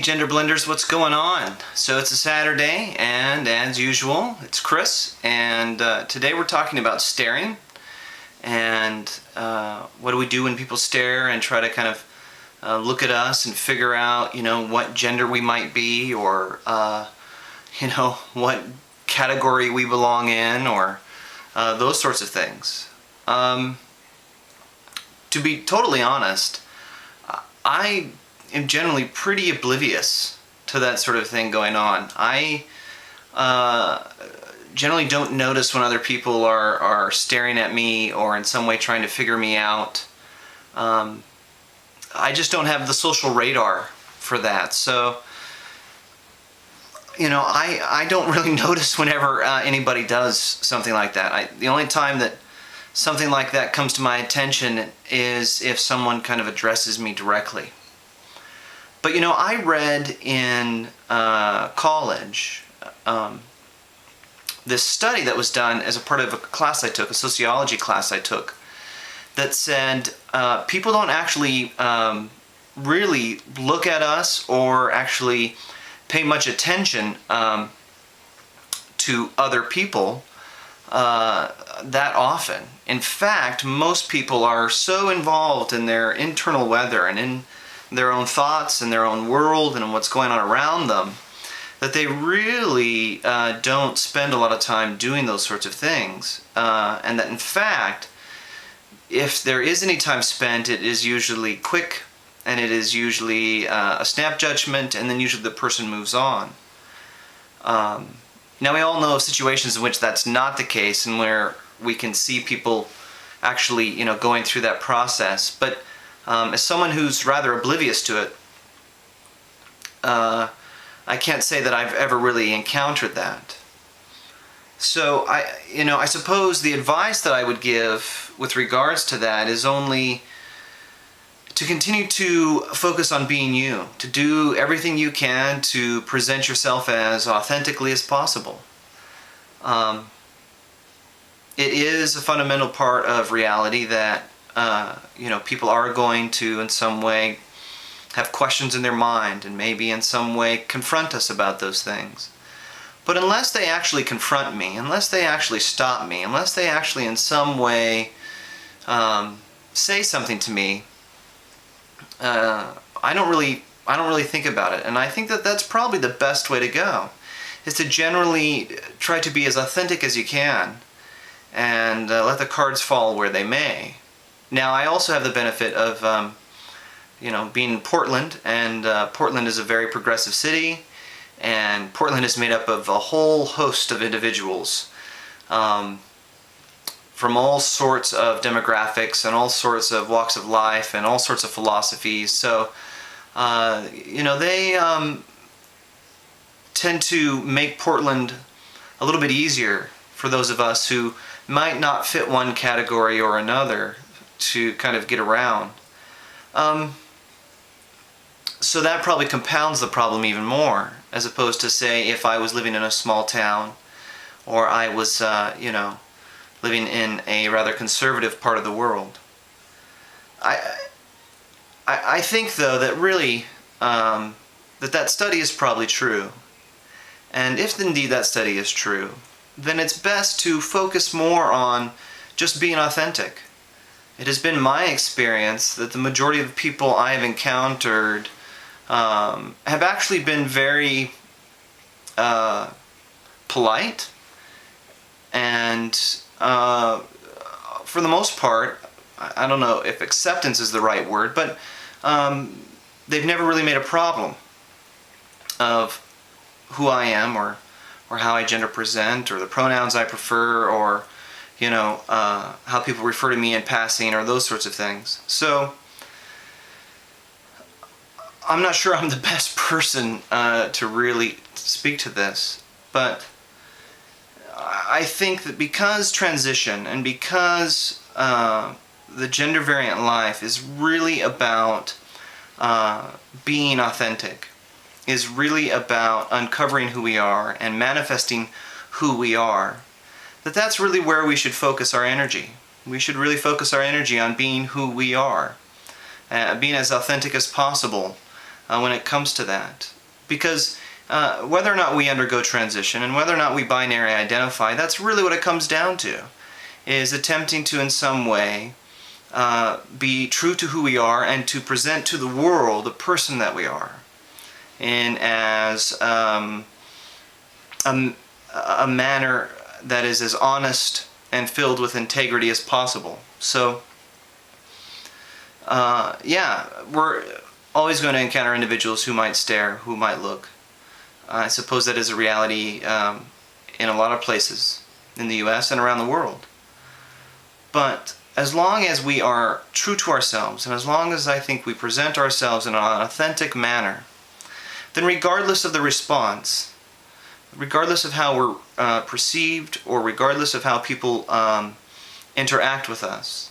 Gender Blenders, what's going on? So it's a Saturday, and as usual, it's Chris, and uh, today we're talking about staring, and uh, what do we do when people stare and try to kind of uh, look at us and figure out, you know, what gender we might be, or, uh, you know, what category we belong in, or uh, those sorts of things. Um, to be totally honest, I am generally pretty oblivious to that sort of thing going on. I uh, generally don't notice when other people are, are staring at me or in some way trying to figure me out. Um, I just don't have the social radar for that. So, you know, I, I don't really notice whenever uh, anybody does something like that. I, the only time that something like that comes to my attention is if someone kind of addresses me directly. But you know, I read in uh, college um, this study that was done as a part of a class I took, a sociology class I took, that said uh, people don't actually um, really look at us or actually pay much attention um, to other people uh, that often. In fact, most people are so involved in their internal weather and in their own thoughts and their own world and what's going on around them that they really uh, don't spend a lot of time doing those sorts of things. Uh, and that in fact, if there is any time spent, it is usually quick and it is usually uh, a snap judgment and then usually the person moves on. Um, now we all know of situations in which that's not the case and where we can see people actually, you know, going through that process. But um, as someone who's rather oblivious to it, uh, I can't say that I've ever really encountered that. So I, you know, I suppose the advice that I would give with regards to that is only to continue to focus on being you, to do everything you can to present yourself as authentically as possible. Um, it is a fundamental part of reality that uh, you know, people are going to in some way have questions in their mind and maybe in some way confront us about those things. But unless they actually confront me, unless they actually stop me, unless they actually in some way um, say something to me, uh, I don't really I don't really think about it. And I think that that's probably the best way to go, is to generally try to be as authentic as you can and uh, let the cards fall where they may. Now I also have the benefit of um, you know being in Portland and uh, Portland is a very progressive city and Portland is made up of a whole host of individuals um, from all sorts of demographics and all sorts of walks of life and all sorts of philosophies. So uh, you know they um, tend to make Portland a little bit easier for those of us who might not fit one category or another to kind of get around. Um, so that probably compounds the problem even more, as opposed to say if I was living in a small town, or I was, uh, you know, living in a rather conservative part of the world. I, I, I think though that really um, that that study is probably true, and if indeed that study is true, then it's best to focus more on just being authentic it has been my experience that the majority of people I have encountered um, have actually been very uh, polite and uh, for the most part, I don't know if acceptance is the right word, but um, they've never really made a problem of who I am or, or how I gender present or the pronouns I prefer or you know, uh, how people refer to me in passing or those sorts of things. So I'm not sure I'm the best person uh, to really speak to this, but I think that because transition and because uh, the gender variant life is really about uh, being authentic, is really about uncovering who we are and manifesting who we are that that's really where we should focus our energy. We should really focus our energy on being who we are, uh, being as authentic as possible, uh, when it comes to that. Because uh, whether or not we undergo transition and whether or not we binary identify, that's really what it comes down to, is attempting to in some way uh, be true to who we are and to present to the world the person that we are in as um, a, a manner that is as honest and filled with integrity as possible. So, uh, yeah, we're always going to encounter individuals who might stare, who might look. I suppose that is a reality um, in a lot of places in the US and around the world. But as long as we are true to ourselves, and as long as I think we present ourselves in an authentic manner, then regardless of the response, regardless of how we're uh, perceived, or regardless of how people um, interact with us,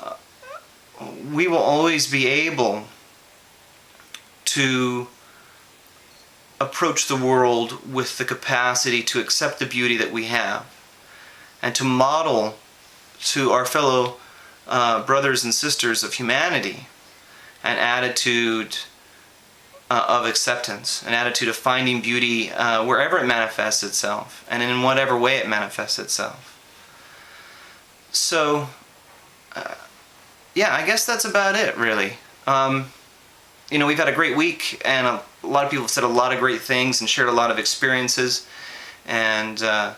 uh, we will always be able to approach the world with the capacity to accept the beauty that we have and to model to our fellow uh, brothers and sisters of humanity an attitude uh, of acceptance, an attitude of finding beauty uh, wherever it manifests itself and in whatever way it manifests itself. So, uh, yeah, I guess that's about it, really. Um, you know, we've had a great week, and a, lot of people have said a lot of great things and shared a lot of experiences. And, uh,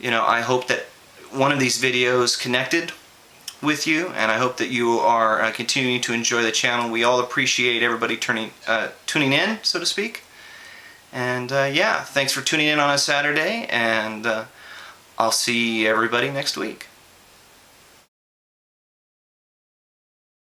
you know, I hope that one of these videos connected with you, and I hope that you are uh, continuing to enjoy the channel. We all appreciate everybody turning, uh, tuning in, so to speak. And, uh, yeah, thanks for tuning in on a Saturday, and uh, I'll see everybody next week.